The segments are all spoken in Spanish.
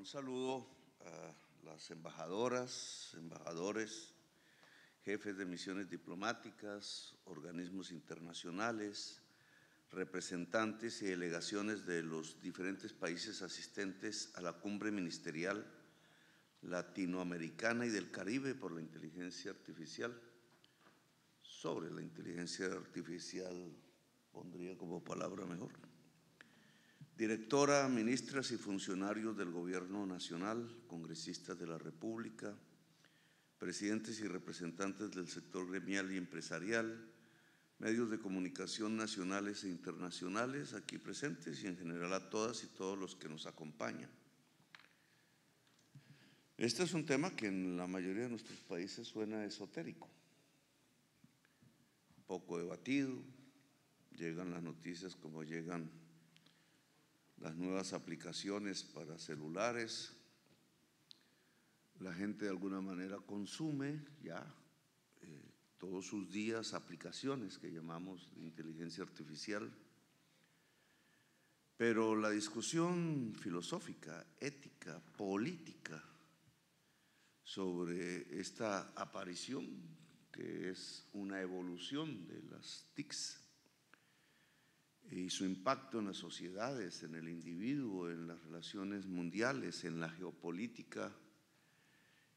un saludo a las embajadoras, embajadores, jefes de misiones diplomáticas, organismos internacionales, representantes y delegaciones de los diferentes países asistentes a la cumbre ministerial latinoamericana y del Caribe por la inteligencia artificial. Sobre la inteligencia artificial pondría como palabra mejor. Directora, ministras y funcionarios del Gobierno Nacional, congresistas de la República, presidentes y representantes del sector gremial y empresarial, medios de comunicación nacionales e internacionales aquí presentes y en general a todas y todos los que nos acompañan. Este es un tema que en la mayoría de nuestros países suena esotérico, poco debatido, llegan las noticias como llegan las nuevas aplicaciones para celulares, la gente de alguna manera consume ya eh, todos sus días aplicaciones que llamamos de inteligencia artificial, pero la discusión filosófica, ética, política sobre esta aparición que es una evolución de las TICs y su impacto en las sociedades, en el individuo, en las relaciones mundiales, en la geopolítica,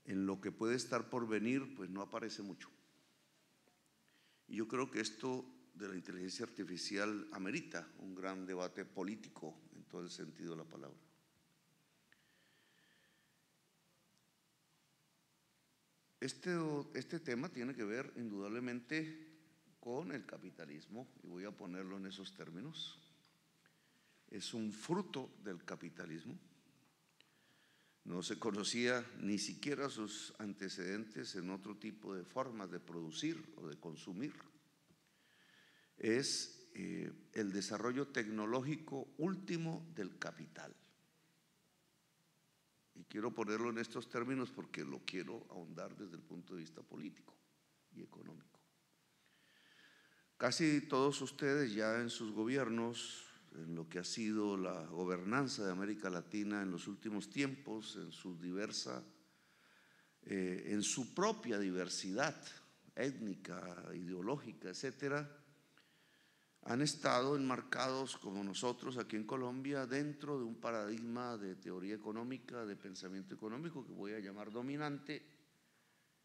en lo que puede estar por venir, pues no aparece mucho. Y yo creo que esto de la inteligencia artificial amerita un gran debate político en todo el sentido de la palabra. Este, este tema tiene que ver indudablemente con el capitalismo, y voy a ponerlo en esos términos. Es un fruto del capitalismo. No se conocía ni siquiera sus antecedentes en otro tipo de formas de producir o de consumir. Es eh, el desarrollo tecnológico último del capital. Y quiero ponerlo en estos términos porque lo quiero ahondar desde el punto de vista político y económico. Casi todos ustedes ya en sus gobiernos, en lo que ha sido la gobernanza de América Latina en los últimos tiempos, en su diversa, eh, en su propia diversidad étnica, ideológica, etcétera, han estado enmarcados como nosotros aquí en Colombia dentro de un paradigma de teoría económica, de pensamiento económico que voy a llamar dominante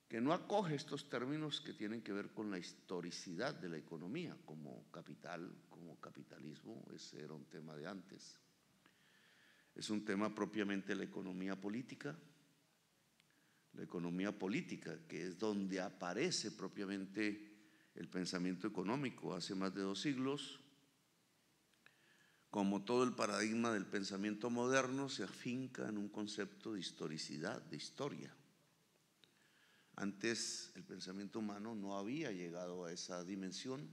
que no acoge estos términos que tienen que ver con la historicidad de la economía, como capital, como capitalismo, ese era un tema de antes. Es un tema propiamente la economía política, la economía política, que es donde aparece propiamente el pensamiento económico hace más de dos siglos, como todo el paradigma del pensamiento moderno, se afinca en un concepto de historicidad, de historia. Antes el pensamiento humano no había llegado a esa dimensión.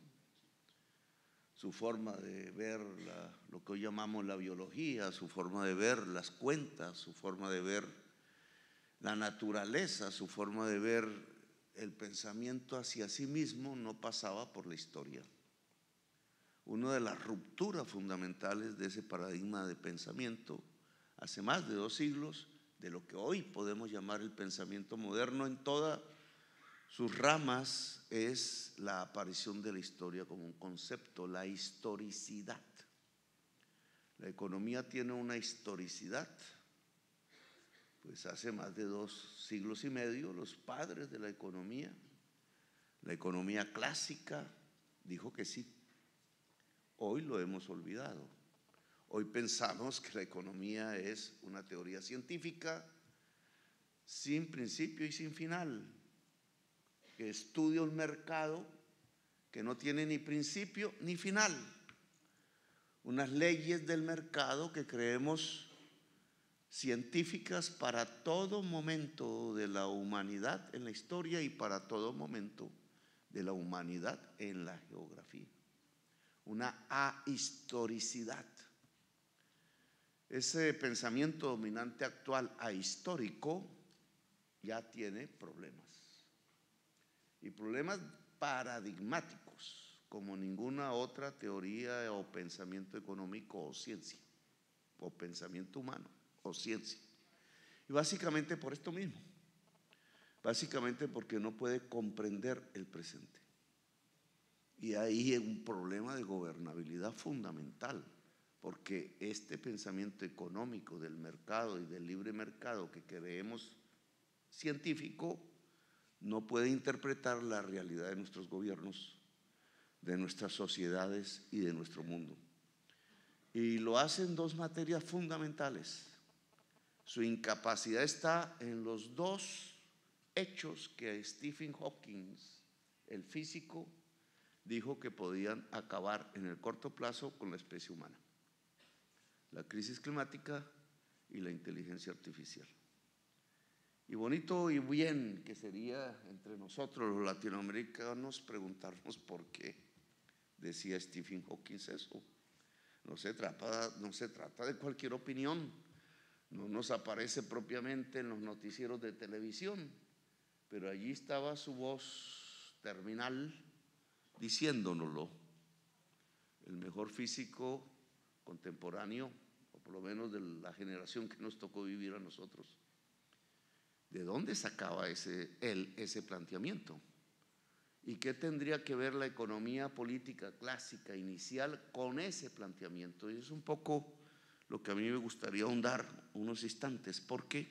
Su forma de ver lo que hoy llamamos la biología, su forma de ver las cuentas, su forma de ver la naturaleza, su forma de ver el pensamiento hacia sí mismo no pasaba por la historia. Una de las rupturas fundamentales de ese paradigma de pensamiento hace más de dos siglos de lo que hoy podemos llamar el pensamiento moderno en todas sus ramas es la aparición de la historia como un concepto, la historicidad. La economía tiene una historicidad. Pues hace más de dos siglos y medio los padres de la economía, la economía clásica, dijo que sí. Hoy lo hemos olvidado. Hoy pensamos que la economía es una teoría científica sin principio y sin final, que estudia un mercado que no tiene ni principio ni final, unas leyes del mercado que creemos científicas para todo momento de la humanidad en la historia y para todo momento de la humanidad en la geografía. Una ahistoricidad ese pensamiento dominante actual ahistórico ya tiene problemas. Y problemas paradigmáticos, como ninguna otra teoría o pensamiento económico o ciencia, o pensamiento humano o ciencia. Y básicamente por esto mismo. Básicamente porque no puede comprender el presente. Y ahí hay un problema de gobernabilidad fundamental, porque este pensamiento económico del mercado y del libre mercado que creemos científico no puede interpretar la realidad de nuestros gobiernos, de nuestras sociedades y de nuestro mundo. Y lo hace en dos materias fundamentales. Su incapacidad está en los dos hechos que Stephen Hawking, el físico, dijo que podían acabar en el corto plazo con la especie humana. La crisis climática y la inteligencia artificial. Y bonito y bien que sería entre nosotros los latinoamericanos preguntarnos por qué decía Stephen Hawking eso. No se, trata, no se trata de cualquier opinión, no nos aparece propiamente en los noticieros de televisión, pero allí estaba su voz terminal diciéndonoslo. El mejor físico contemporáneo, o por lo menos de la generación que nos tocó vivir a nosotros. ¿De dónde sacaba ese, él ese planteamiento? ¿Y qué tendría que ver la economía política clásica inicial con ese planteamiento? Y es un poco lo que a mí me gustaría ahondar unos instantes, porque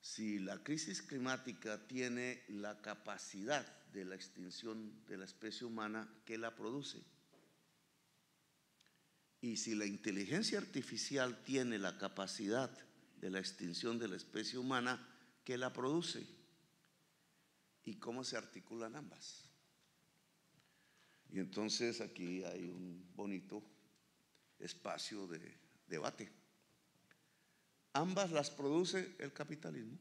si la crisis climática tiene la capacidad de la extinción de la especie humana, ¿qué la produce? Y si la inteligencia artificial tiene la capacidad de la extinción de la especie humana, ¿qué la produce? ¿Y cómo se articulan ambas? Y entonces aquí hay un bonito espacio de debate. Ambas las produce el capitalismo.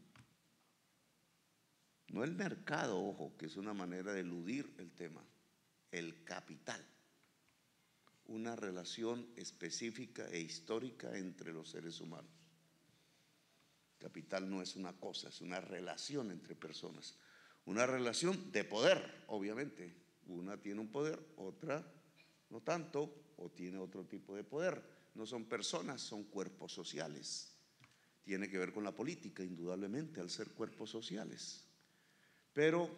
No el mercado, ojo, que es una manera de eludir el tema. El capital. Una relación específica e histórica entre los seres humanos. Capital no es una cosa, es una relación entre personas. Una relación de poder, obviamente. Una tiene un poder, otra no tanto, o tiene otro tipo de poder. No son personas, son cuerpos sociales. Tiene que ver con la política, indudablemente, al ser cuerpos sociales. Pero,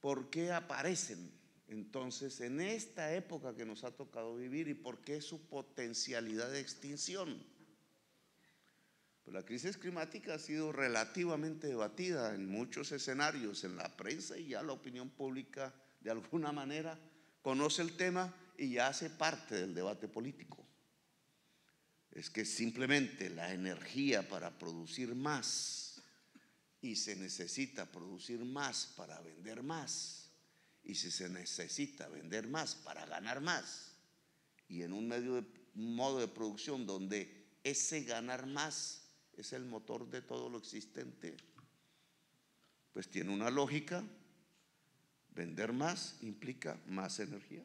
¿por qué aparecen entonces en esta época que nos ha tocado vivir y por qué su potencialidad de extinción? Pues la crisis climática ha sido relativamente debatida en muchos escenarios, en la prensa y ya la opinión pública de alguna manera conoce el tema y ya hace parte del debate político. Es que simplemente la energía para producir más y se necesita producir más para vender más y si se necesita vender más para ganar más y en un medio de un modo de producción donde ese ganar más es el motor de todo lo existente, pues tiene una lógica. Vender más implica más energía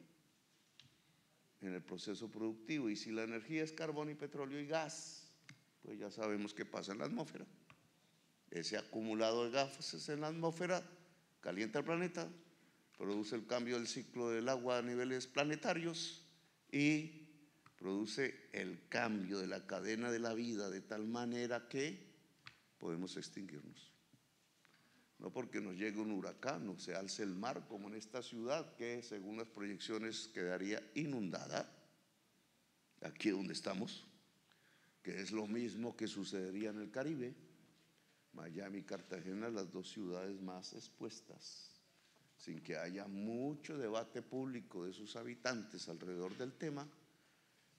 en el proceso productivo. Y si la energía es carbón y petróleo y gas, pues ya sabemos qué pasa en la atmósfera. Ese acumulado de gases en la atmósfera calienta el planeta, produce el cambio del ciclo del agua a niveles planetarios y produce el cambio de la cadena de la vida de tal manera que podemos extinguirnos. No porque nos llegue un huracán o se alce el mar como en esta ciudad que según las proyecciones quedaría inundada, aquí donde estamos, que es lo mismo que sucedería en el Caribe, Miami y Cartagena, las dos ciudades más expuestas, sin que haya mucho debate público de sus habitantes alrededor del tema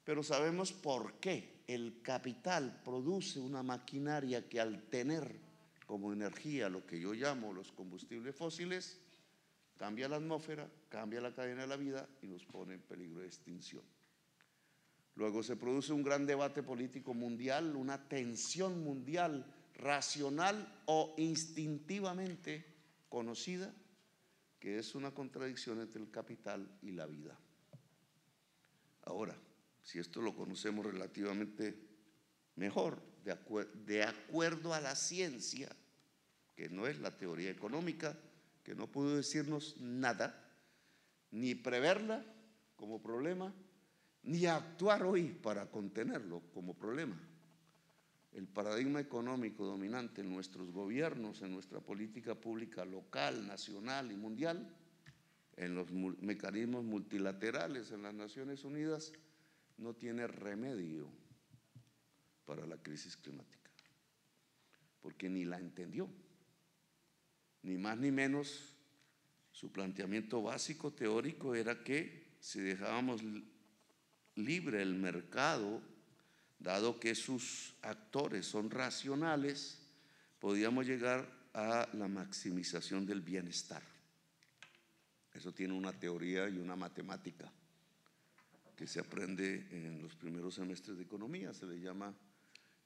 pero sabemos por qué el capital produce una maquinaria que al tener como energía lo que yo llamo los combustibles fósiles, cambia la atmósfera, cambia la cadena de la vida y nos pone en peligro de extinción. Luego se produce un gran debate político mundial, una tensión mundial racional o instintivamente conocida, que es una contradicción entre el capital y la vida. Ahora, si esto lo conocemos relativamente mejor, de, acuerdo a la ciencia, que no es la teoría económica, que no pudo decirnos nada, ni preverla como problema, ni actuar hoy para contenerlo como problema. El paradigma económico dominante en nuestros gobiernos, en nuestra política pública local, nacional y mundial, en los mecanismos multilaterales, en las Naciones Unidas, no tiene remedio para la crisis climática, porque ni la entendió, ni más ni menos su planteamiento básico teórico era que si dejábamos libre el mercado, dado que sus actores son racionales, podíamos llegar a la maximización del bienestar. Eso tiene una teoría y una matemática que se aprende en los primeros semestres de economía, se le llama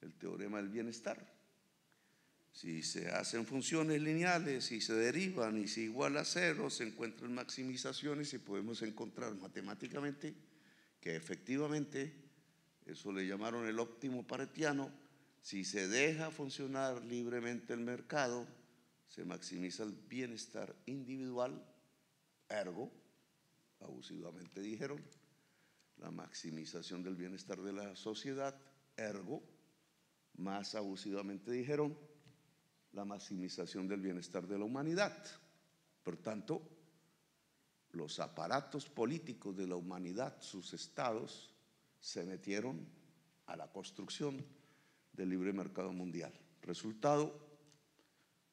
el teorema del bienestar. Si se hacen funciones lineales y se derivan y se iguala a cero, se encuentran maximizaciones y podemos encontrar matemáticamente que efectivamente, eso le llamaron el óptimo paretiano, si se deja funcionar libremente el mercado, se maximiza el bienestar individual, ergo, abusivamente dijeron, la maximización del bienestar de la sociedad, ergo, más abusivamente dijeron, la maximización del bienestar de la humanidad. Por tanto, los aparatos políticos de la humanidad, sus estados, se metieron a la construcción del libre mercado mundial. Resultado,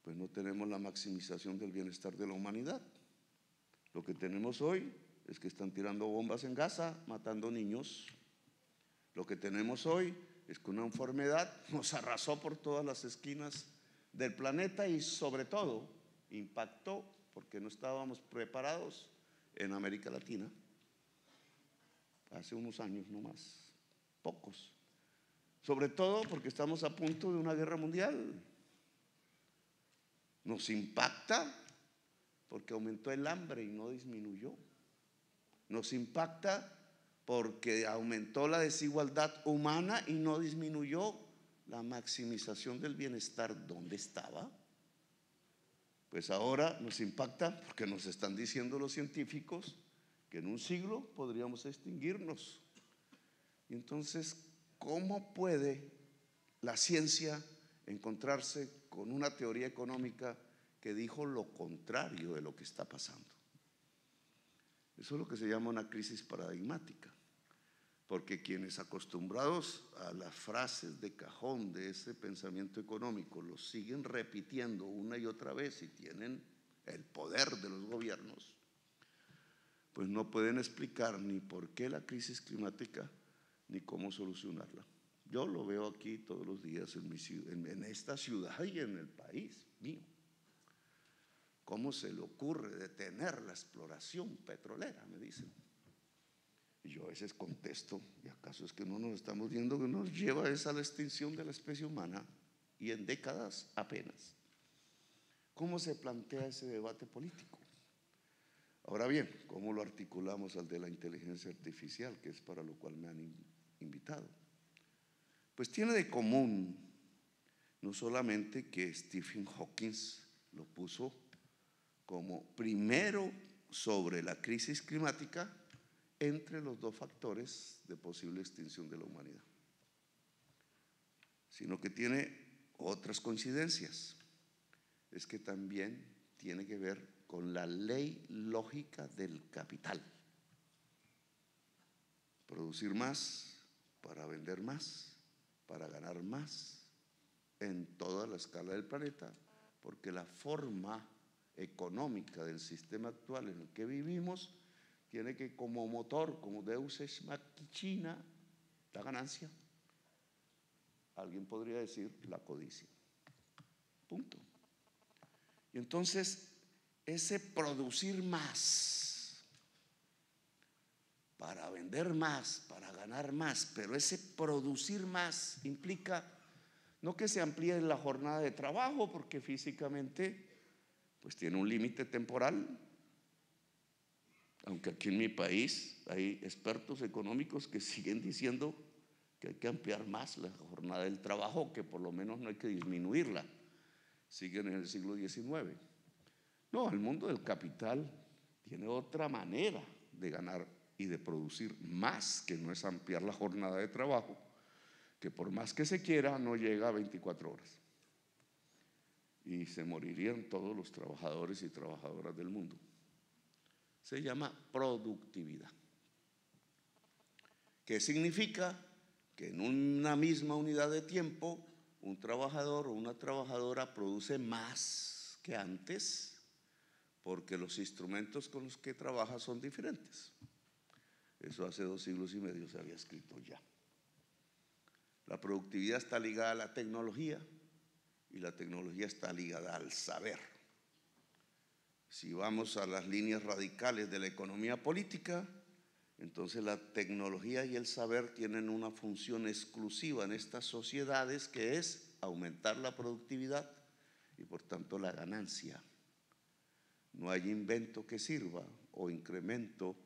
pues no tenemos la maximización del bienestar de la humanidad. Lo que tenemos hoy es que están tirando bombas en Gaza, matando niños. Lo que tenemos hoy es que una enfermedad nos arrasó por todas las esquinas del planeta y sobre todo impactó porque no estábamos preparados en América Latina, hace unos años no más, pocos. Sobre todo porque estamos a punto de una guerra mundial. Nos impacta porque aumentó el hambre y no disminuyó. Nos impacta porque aumentó la desigualdad humana y no disminuyó la maximización del bienestar donde estaba. Pues ahora nos impacta porque nos están diciendo los científicos que en un siglo podríamos extinguirnos. Entonces, ¿cómo puede la ciencia encontrarse con una teoría económica que dijo lo contrario de lo que está pasando? Eso es lo que se llama una crisis paradigmática porque quienes acostumbrados a las frases de cajón de ese pensamiento económico los siguen repitiendo una y otra vez y tienen el poder de los gobiernos, pues no pueden explicar ni por qué la crisis climática ni cómo solucionarla. Yo lo veo aquí todos los días en, esta ciudad y en el país mío. ¿Cómo se le ocurre detener la exploración petrolera? Me dicen. Y yo a veces contesto, ¿y acaso es que no nos estamos viendo que nos lleva esa a la extinción de la especie humana y en décadas apenas? ¿Cómo se plantea ese debate político? Ahora bien, ¿cómo lo articulamos al de la inteligencia artificial, que es para lo cual me han invitado? Pues tiene de común no solamente que Stephen Hawking lo puso como primero sobre la crisis climática, entre los dos factores de posible extinción de la humanidad, sino que tiene otras coincidencias. Es que también tiene que ver con la ley lógica del capital. Producir más para vender más, para ganar más en toda la escala del planeta, porque la forma económica del sistema actual en el que vivimos tiene que como motor, como Deus ex machina, la ganancia. Alguien podría decir la codicia. Punto. Y entonces, ese producir más, para vender más, para ganar más, pero ese producir más implica no que se amplíe la jornada de trabajo, porque físicamente pues tiene un límite temporal, aunque aquí en mi país hay expertos económicos que siguen diciendo que hay que ampliar más la jornada del trabajo, que por lo menos no hay que disminuirla. Siguen en el siglo XIX. No, el mundo del capital tiene otra manera de ganar y de producir más, que no es ampliar la jornada de trabajo, que por más que se quiera no llega a 24 horas. Y se morirían todos los trabajadores y trabajadoras del mundo. Se llama productividad. ¿Qué significa? Que en una misma unidad de tiempo un trabajador o una trabajadora produce más que antes porque los instrumentos con los que trabaja son diferentes. Eso hace dos siglos y medio se había escrito ya. La productividad está ligada a la tecnología y la tecnología está ligada al saber. Si vamos a las líneas radicales de la economía política, entonces la tecnología y el saber tienen una función exclusiva en estas sociedades que es aumentar la productividad y por tanto la ganancia. No hay invento que sirva o incremento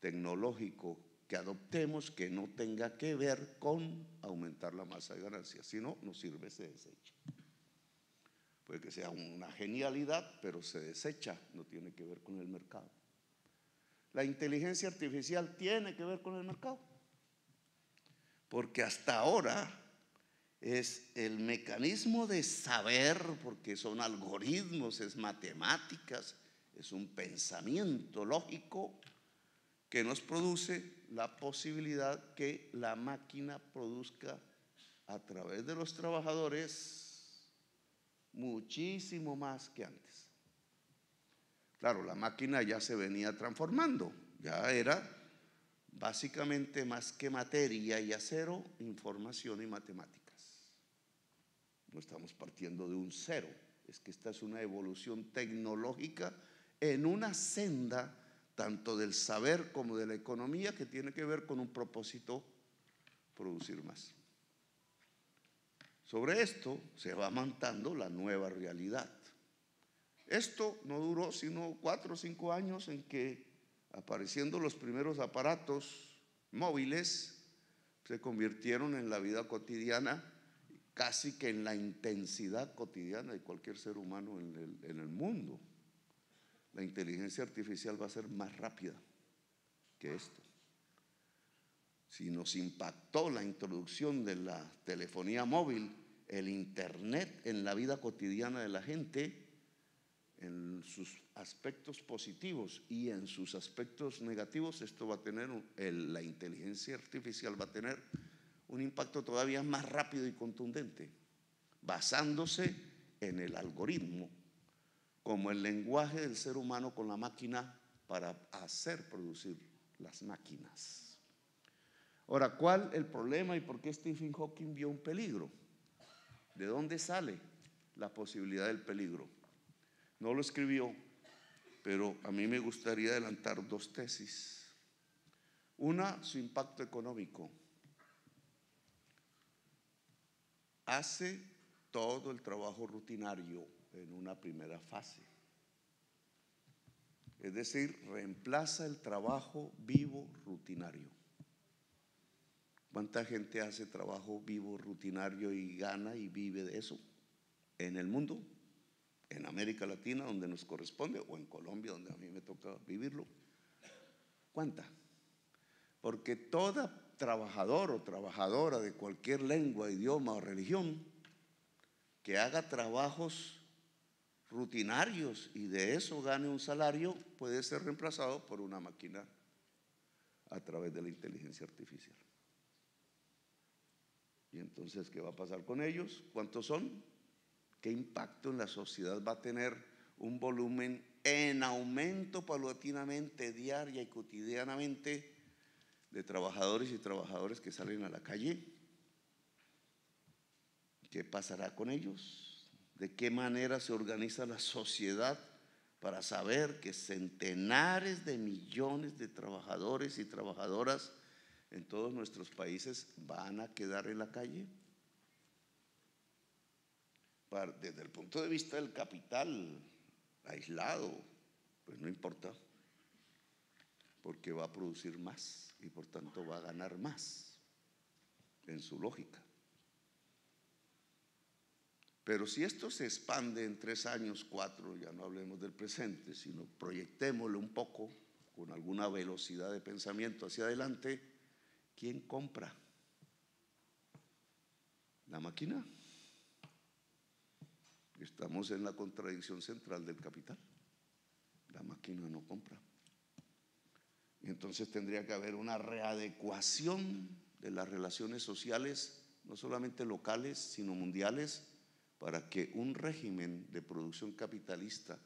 tecnológico que adoptemos que no tenga que ver con aumentar la masa de ganancia. Si no, no sirve, se desecha. Puede que sea una genialidad, pero se desecha, no tiene que ver con el mercado. La inteligencia artificial tiene que ver con el mercado. Porque hasta ahora es el mecanismo de saber, porque son algoritmos, es matemáticas, es un pensamiento lógico que nos produce la posibilidad que la máquina produzca a través de los trabajadores muchísimo más que antes. Claro, la máquina ya se venía transformando, ya era básicamente más que materia y acero, información y matemáticas. No estamos partiendo de un cero, es que esta es una evolución tecnológica en una senda tanto del saber como de la economía que tiene que ver con un propósito, producir más. Sobre esto se va montando la nueva realidad. Esto no duró sino cuatro o cinco años en que apareciendo los primeros aparatos móviles se convirtieron en la vida cotidiana, casi que en la intensidad cotidiana de cualquier ser humano en el, en el mundo la inteligencia artificial va a ser más rápida que esto. Si nos impactó la introducción de la telefonía móvil, el Internet en la vida cotidiana de la gente, en sus aspectos positivos y en sus aspectos negativos, esto va a tener, la inteligencia artificial va a tener un impacto todavía más rápido y contundente, basándose en el algoritmo como el lenguaje del ser humano con la máquina para hacer producir las máquinas. Ahora, ¿cuál el problema y por qué Stephen Hawking vio un peligro? ¿De dónde sale la posibilidad del peligro? No lo escribió, pero a mí me gustaría adelantar dos tesis. Una, su impacto económico. Hace todo el trabajo rutinario en una primera fase. Es decir, reemplaza el trabajo vivo rutinario. ¿Cuánta gente hace trabajo vivo rutinario y gana y vive de eso? En el mundo, en América Latina, donde nos corresponde, o en Colombia, donde a mí me toca vivirlo. ¿Cuánta? Porque toda trabajador o trabajadora de cualquier lengua, idioma o religión que haga trabajos rutinarios y de eso gane un salario, puede ser reemplazado por una máquina a través de la inteligencia artificial. Y entonces, ¿qué va a pasar con ellos? ¿Cuántos son? ¿Qué impacto en la sociedad va a tener un volumen en aumento paulatinamente, diaria y cotidianamente de trabajadores y trabajadores que salen a la calle? ¿Qué pasará con ellos? De qué manera se organiza la sociedad para saber que centenares de millones de trabajadores y trabajadoras en todos nuestros países van a quedar en la calle. Desde el punto de vista del capital aislado, pues no importa, porque va a producir más y por tanto va a ganar más en su lógica. Pero si esto se expande en tres años, cuatro, ya no hablemos del presente, sino proyectémoslo un poco con alguna velocidad de pensamiento hacia adelante, ¿quién compra? La máquina. Estamos en la contradicción central del capital. La máquina no compra. Y entonces tendría que haber una readecuación de las relaciones sociales, no solamente locales, sino mundiales, para que un régimen de producción capitalista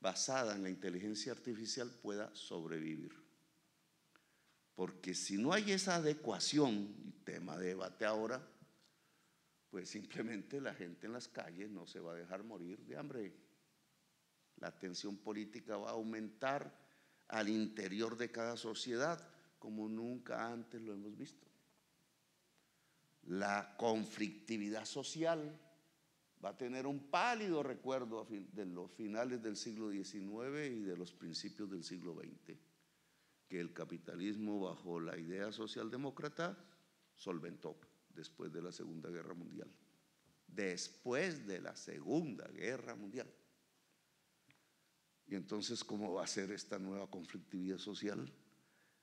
basada en la inteligencia artificial pueda sobrevivir. Porque si no hay esa adecuación, tema de debate ahora, pues simplemente la gente en las calles no se va a dejar morir de hambre. La tensión política va a aumentar al interior de cada sociedad como nunca antes lo hemos visto. La conflictividad social va a tener un pálido recuerdo de los finales del siglo XIX y de los principios del siglo XX, que el capitalismo bajo la idea socialdemócrata solventó después de la Segunda Guerra Mundial. Después de la Segunda Guerra Mundial. Y entonces, ¿cómo va a ser esta nueva conflictividad social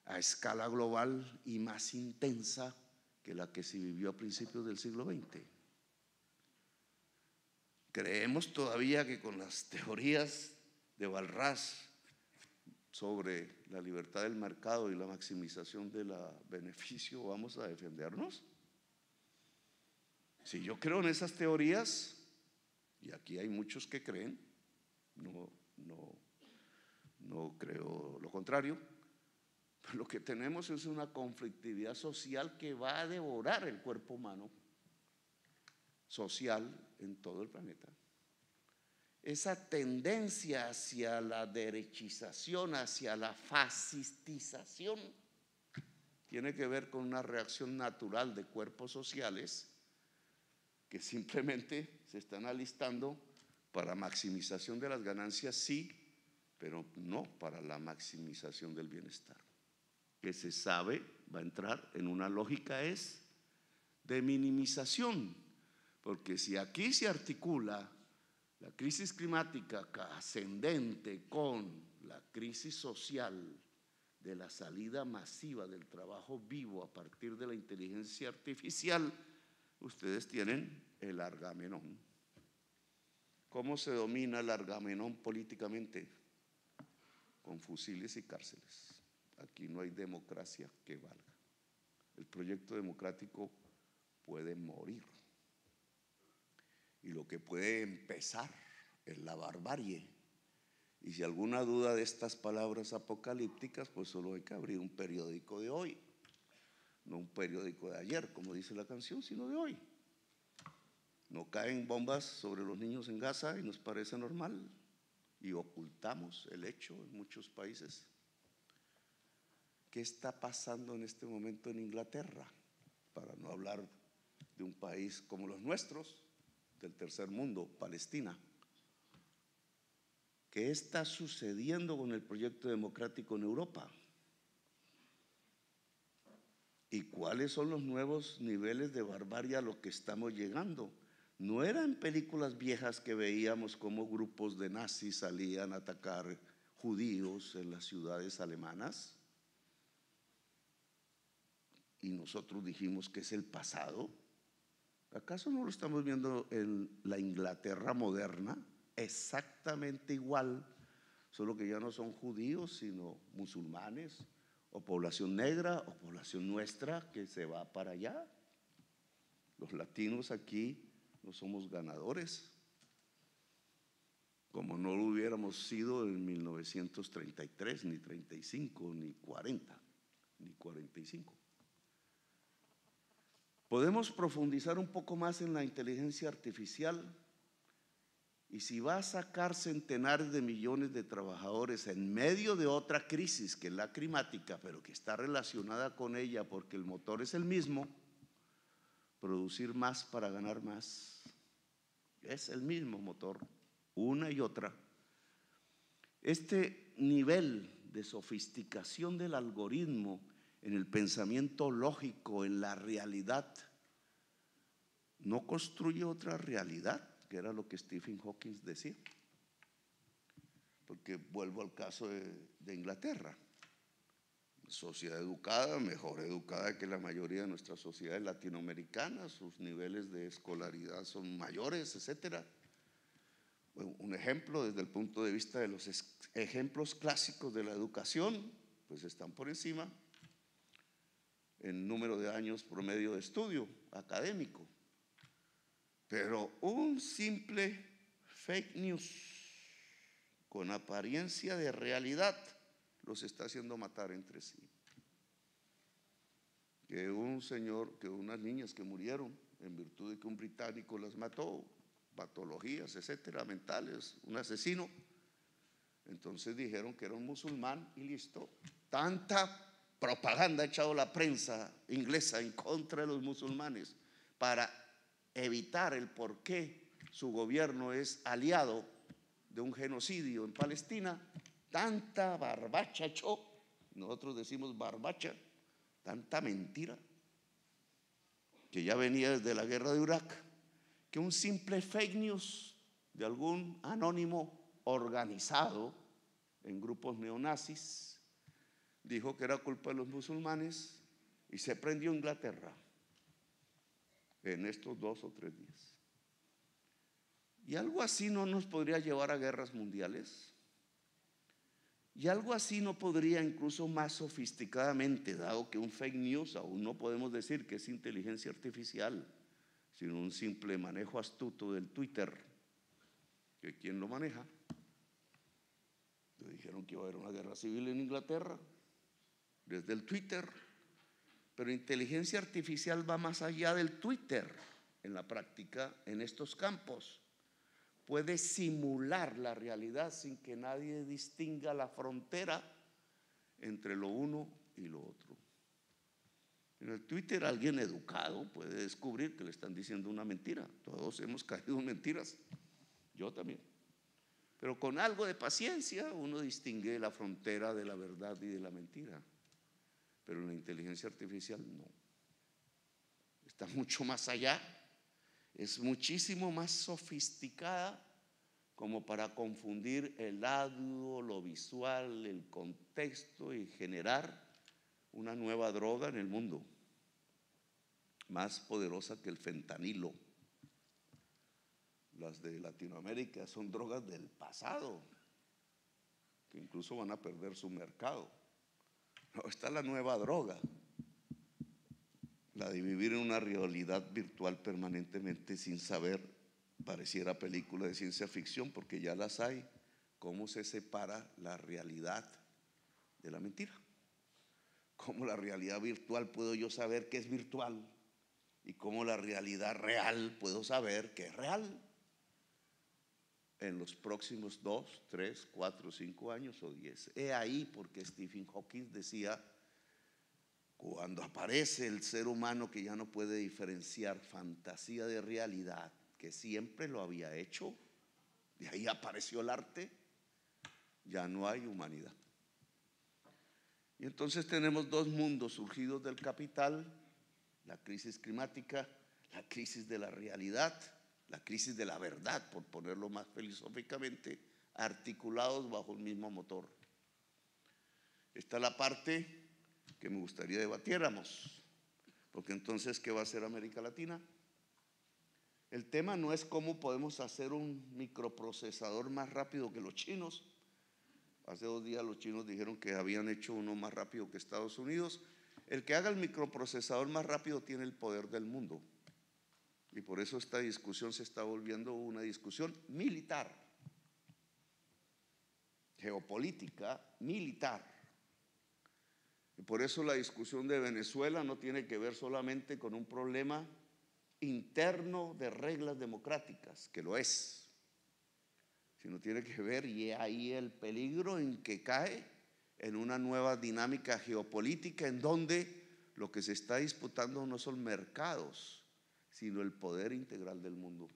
a escala global y más intensa que la que se vivió a principios del siglo XX? Creemos todavía que con las teorías de Balras sobre la libertad del mercado y la maximización del beneficio vamos a defendernos. Si yo creo en esas teorías, y aquí hay muchos que creen, no, no, no creo lo contrario, lo que tenemos es una conflictividad social que va a devorar el cuerpo humano social en todo el planeta. Esa tendencia hacia la derechización, hacia la fascistización, tiene que ver con una reacción natural de cuerpos sociales que simplemente se están alistando para maximización de las ganancias, sí, pero no para la maximización del bienestar. Que se sabe va a entrar en una lógica es de minimización porque si aquí se articula la crisis climática ascendente con la crisis social de la salida masiva del trabajo vivo a partir de la inteligencia artificial, ustedes tienen el argamenón. ¿Cómo se domina el argamenón políticamente? Con fusiles y cárceles. Aquí no hay democracia que valga. El proyecto democrático puede morir. Y lo que puede empezar es la barbarie. Y si alguna duda de estas palabras apocalípticas, pues solo hay que abrir un periódico de hoy. No un periódico de ayer, como dice la canción, sino de hoy. No caen bombas sobre los niños en Gaza y nos parece normal. Y ocultamos el hecho en muchos países. ¿Qué está pasando en este momento en Inglaterra? Para no hablar de un país como los nuestros, del tercer mundo, Palestina. ¿Qué está sucediendo con el proyecto democrático en Europa? ¿Y cuáles son los nuevos niveles de barbarie a los que estamos llegando? No eran películas viejas que veíamos como grupos de nazis salían a atacar judíos en las ciudades alemanas. Y nosotros dijimos que es el pasado. ¿Acaso no lo estamos viendo en la Inglaterra moderna? Exactamente igual, solo que ya no son judíos, sino musulmanes, o población negra, o población nuestra que se va para allá. Los latinos aquí no somos ganadores, como no lo hubiéramos sido en 1933, ni 35, ni 40, ni 45. Podemos profundizar un poco más en la inteligencia artificial y si va a sacar centenares de millones de trabajadores en medio de otra crisis que es la climática, pero que está relacionada con ella porque el motor es el mismo, producir más para ganar más. Es el mismo motor, una y otra. Este nivel de sofisticación del algoritmo en el pensamiento lógico, en la realidad, no construye otra realidad, que era lo que Stephen Hawking decía. Porque vuelvo al caso de, Inglaterra. sociedad educada, mejor educada que la mayoría de nuestras sociedades latinoamericanas, sus niveles de escolaridad son mayores, etc. un ejemplo desde el punto de vista de los ejemplos clásicos de la educación, pues están por encima en número de años promedio de estudio académico. Pero un simple fake news con apariencia de realidad los está haciendo matar entre sí. Que un señor, que unas niñas que murieron en virtud de que un británico las mató, patologías, etcétera, mentales, un asesino. Entonces dijeron que era un musulmán y listo. Tanta propaganda ha echado la prensa inglesa en contra de los musulmanes para evitar el por qué su gobierno es aliado de un genocidio en Palestina, tanta barbacha echó, nosotros decimos barbacha, tanta mentira, que ya venía desde la guerra de Irak, que un simple fake news de algún anónimo organizado en grupos neonazis dijo que era culpa de los musulmanes y se prendió Inglaterra en estos dos o tres días. Y algo así no nos podría llevar a guerras mundiales. Y algo así no podría incluso más sofisticadamente, dado que un fake news aún no podemos decir que es inteligencia artificial, sino un simple manejo astuto del Twitter, que quien lo maneja. Le dijeron que iba a haber una guerra civil en Inglaterra, desde el Twitter, pero inteligencia artificial va más allá del Twitter en la práctica en estos campos puede simular la realidad sin que nadie distinga la frontera entre lo uno y lo otro. En el Twitter alguien educado puede descubrir que le están diciendo una mentira. Todos hemos caído en mentiras. Yo también. Pero con algo de paciencia uno distingue la frontera de la verdad y de la mentira. Pero la inteligencia artificial no. Está mucho más allá es muchísimo más sofisticada como para confundir el audio, lo visual, el contexto y generar una nueva droga en el mundo, más poderosa que el fentanilo. Las de Latinoamérica son drogas del pasado, que incluso van a perder su mercado. Está la nueva droga, la de vivir en una realidad virtual permanentemente sin saber, pareciera película de ciencia ficción, porque ya las hay, cómo se separa la realidad de la mentira. Cómo la realidad virtual puedo yo saber que es virtual y cómo la realidad real puedo saber que es real. En los próximos dos, tres, cuatro, cinco años o diez. He ahí porque Stephen Hawking decía, cuando aparece el ser humano que ya no puede diferenciar fantasía de realidad, que siempre lo había hecho, de ahí apareció el arte, ya no hay humanidad. Y entonces tenemos dos mundos surgidos del capital, la crisis climática, la crisis de la realidad, la crisis de la verdad, por ponerlo más filosóficamente, articulados bajo el mismo motor. Está la parte que me gustaría debatiéramos, porque entonces, ¿qué va a hacer América Latina? El tema no es cómo podemos hacer un microprocesador más rápido que los chinos. Hace dos días los chinos dijeron que habían hecho uno más rápido que Estados Unidos. El que haga el microprocesador más rápido tiene el poder del mundo. Y por eso esta discusión se está volviendo una discusión militar, geopolítica, militar. Y por eso la discusión de Venezuela no tiene que ver solamente con un problema interno de reglas democráticas, que lo es, sino tiene que ver, y ahí el peligro en que cae en una nueva dinámica geopolítica en donde lo que se está disputando no son mercados, sino el poder integral del mundo.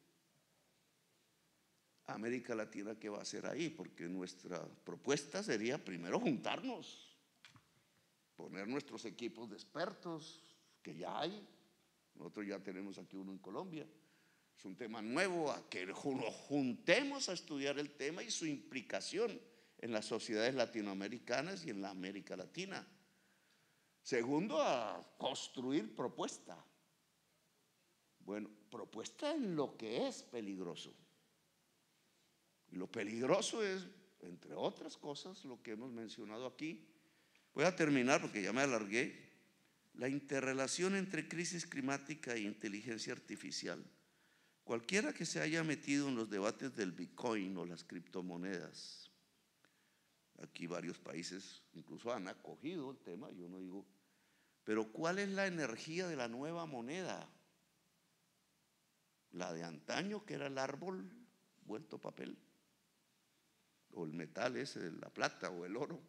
América Latina, ¿qué va a hacer ahí? Porque nuestra propuesta sería primero juntarnos poner nuestros equipos de expertos, que ya hay. Nosotros ya tenemos aquí uno en Colombia. Es un tema nuevo, a que nos juntemos a estudiar el tema y su implicación en las sociedades latinoamericanas y en la América Latina. Segundo, a construir propuesta. Bueno, propuesta en lo que es peligroso. Y lo peligroso es, entre otras cosas, lo que hemos mencionado aquí. Voy a terminar porque ya me alargué. La interrelación entre crisis climática e inteligencia artificial. Cualquiera que se haya metido en los debates del Bitcoin o las criptomonedas, aquí varios países incluso han acogido el tema, yo no digo, pero ¿cuál es la energía de la nueva moneda? La de antaño, que era el árbol vuelto papel, o el metal ese, la plata o el oro,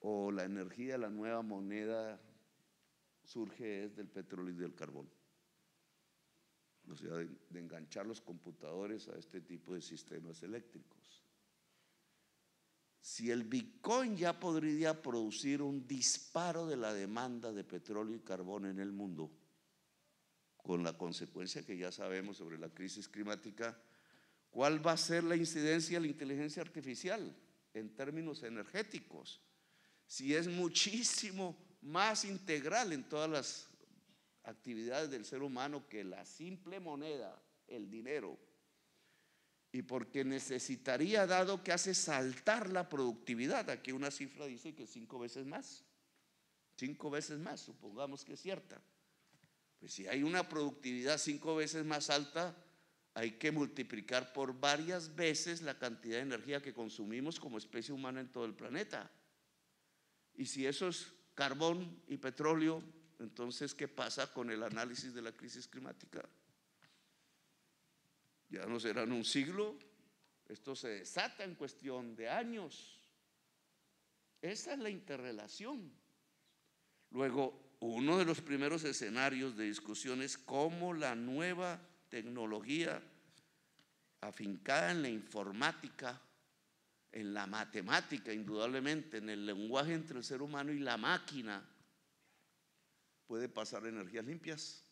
o la energía la nueva moneda surge es del petróleo y del carbón. O sea, de enganchar los computadores a este tipo de sistemas eléctricos. Si el Bitcoin ya podría producir un disparo de la demanda de petróleo y carbón en el mundo, con la consecuencia que ya sabemos sobre la crisis climática, ¿cuál va a ser la incidencia de la inteligencia artificial en términos energéticos? Si es muchísimo más integral en todas las actividades del ser humano que la simple moneda, el dinero, y porque necesitaría, dado que hace saltar la productividad, aquí una cifra dice que cinco veces más, cinco veces más, supongamos que es cierta. Pues si hay una productividad cinco veces más alta, hay que multiplicar por varias veces la cantidad de energía que consumimos como especie humana en todo el planeta. Y si eso es carbón y petróleo, entonces, ¿qué pasa con el análisis de la crisis climática? Ya no serán un siglo, esto se desata en cuestión de años. Esa es la interrelación. Luego, uno de los primeros escenarios de discusión es cómo la nueva tecnología afincada en la informática, en la matemática, indudablemente, en el lenguaje entre el ser humano y la máquina, puede pasar energías limpias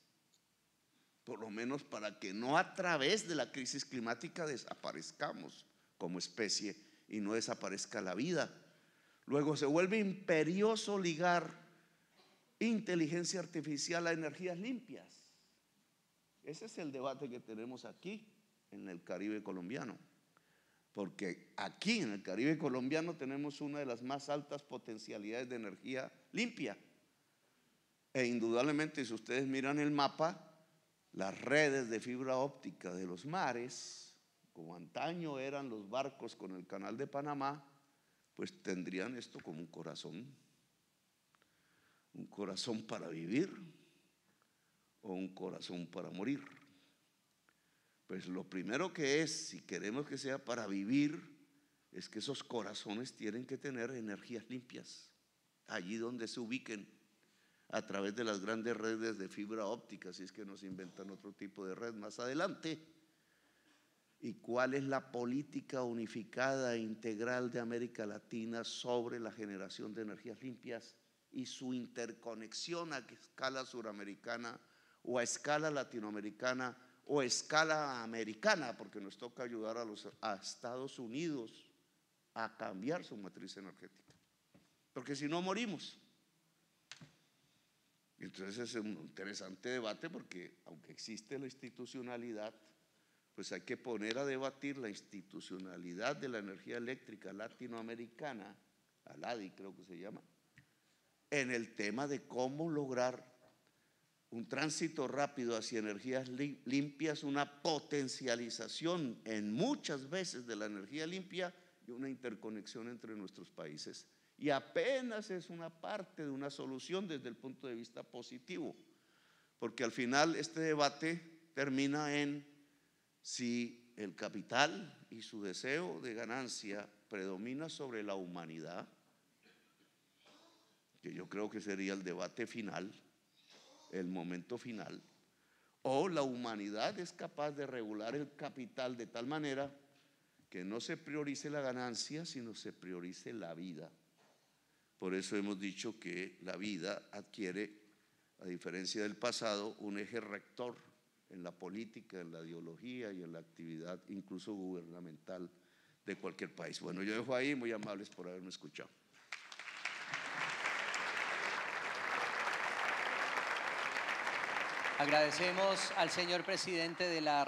por lo menos para que no a través de la crisis climática desaparezcamos como especie y no desaparezca la vida. Luego se vuelve imperioso ligar inteligencia artificial a energías limpias. Ese es el debate que tenemos aquí en el Caribe colombiano. Porque aquí en el Caribe colombiano tenemos una de las más altas potencialidades de energía limpia. E indudablemente si ustedes miran el mapa, las redes de fibra óptica de los mares, como antaño eran los barcos con el canal de Panamá, pues tendrían esto como un corazón, un corazón para vivir o un corazón para morir. Pues lo primero que es, si queremos que sea para vivir, es que esos corazones tienen que tener energías limpias, allí donde se ubiquen a través de las grandes redes de fibra óptica, si es que nos inventan otro tipo de red más adelante. ¿Y cuál es la política unificada e integral de América Latina sobre la generación de energías limpias y su interconexión a escala suramericana o a escala latinoamericana o a escala americana? Porque nos toca ayudar a los a Estados Unidos a cambiar su matriz energética. Porque si no morimos. Entonces es un interesante debate porque aunque existe la institucionalidad, pues hay que poner a debatir la institucionalidad de la energía eléctrica latinoamericana, ALADI creo que se llama, en el tema de cómo lograr un tránsito rápido hacia energías limpias, una potencialización en muchas veces de la energía limpia y una interconexión entre nuestros países. Y apenas es una parte de una solución desde el punto de vista positivo, porque al final este debate termina en si el capital y su deseo de ganancia predomina sobre la humanidad, que yo creo que sería el debate final, el momento final, o la humanidad es capaz de regular el capital de tal manera que no se priorice la ganancia, sino se priorice la vida. Por eso hemos dicho que la vida adquiere, a diferencia del pasado, un eje rector en la política, en la ideología y en la actividad incluso gubernamental de cualquier país. Bueno, yo dejo ahí, muy amables por haberme escuchado. Agradecemos al señor presidente de la